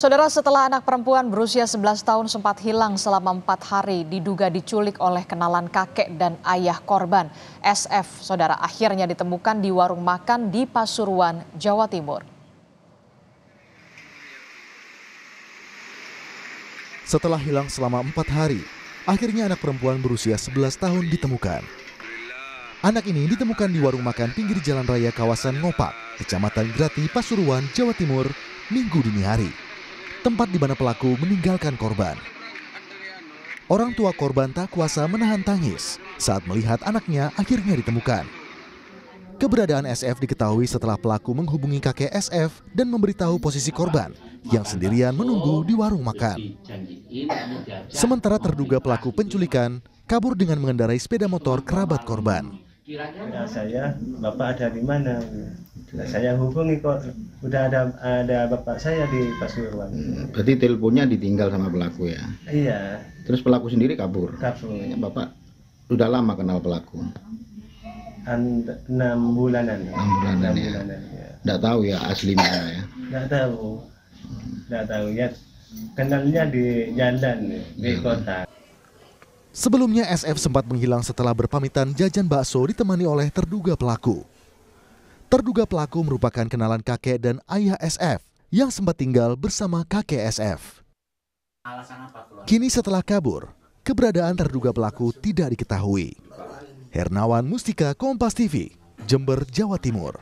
Saudara setelah anak perempuan berusia 11 tahun sempat hilang selama empat hari diduga diculik oleh kenalan kakek dan ayah korban. SF, saudara akhirnya ditemukan di warung makan di Pasuruan, Jawa Timur. Setelah hilang selama empat hari, akhirnya anak perempuan berusia 11 tahun ditemukan. Anak ini ditemukan di warung makan pinggir jalan raya kawasan Ngopak, Kecamatan Grati, Pasuruan, Jawa Timur, Minggu dini hari tempat di mana pelaku meninggalkan korban. Orang tua korban tak kuasa menahan tangis saat melihat anaknya akhirnya ditemukan. Keberadaan SF diketahui setelah pelaku menghubungi kakek SF dan memberitahu posisi korban yang sendirian menunggu di warung makan. Sementara terduga pelaku penculikan kabur dengan mengendarai sepeda motor kerabat korban. Saya, bapak ada di mana? Nah, saya hubungi kok, udah ada ada bapak saya di Pasuruan. Berarti teleponnya ditinggal sama pelaku ya? Iya, Terus pelaku sendiri kabur? kabur. Bapak udah lama kenal pelaku? An- enam bulanan. Enam bulanan, ya. ya. Nggak tahu ya asli mana ya? Nggak tahu, nggak tahu ya. Kenalnya di jalan di kota. Sebelumnya SF sempat menghilang setelah berpamitan jajan bakso ditemani oleh terduga pelaku. Terduga pelaku merupakan kenalan kakek dan ayah SF yang sempat tinggal bersama kakek SF. Kini setelah kabur, keberadaan terduga pelaku tidak diketahui. Hernawan Mustika Kompas TV, Jember, Jawa Timur.